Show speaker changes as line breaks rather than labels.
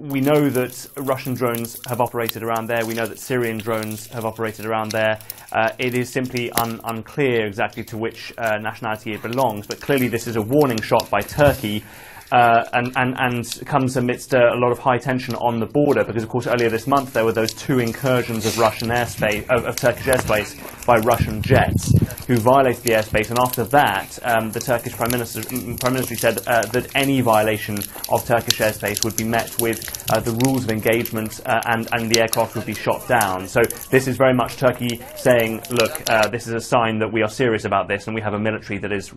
we know that Russian drones have operated around there. We know that Syrian drones have operated around there. Uh, it is simply un- unclear exactly to which uh, nationality it belongs, but clearly this is a warning shot by Turkey. Uh, and, and, and comes amidst a, a lot of high tension on the border because, of course, earlier this month there were those two incursions of Russian airspace, of, of Turkish airspace by Russian jets who violated the airspace. And after that, um, the Turkish Prime Minister, Prime Minister said uh, that any violation of Turkish airspace would be met with uh, the rules of engagement uh, and, and the aircraft would be shot down. So this is very much Turkey saying, look, uh, this is a sign that we are serious about this and we have a military that is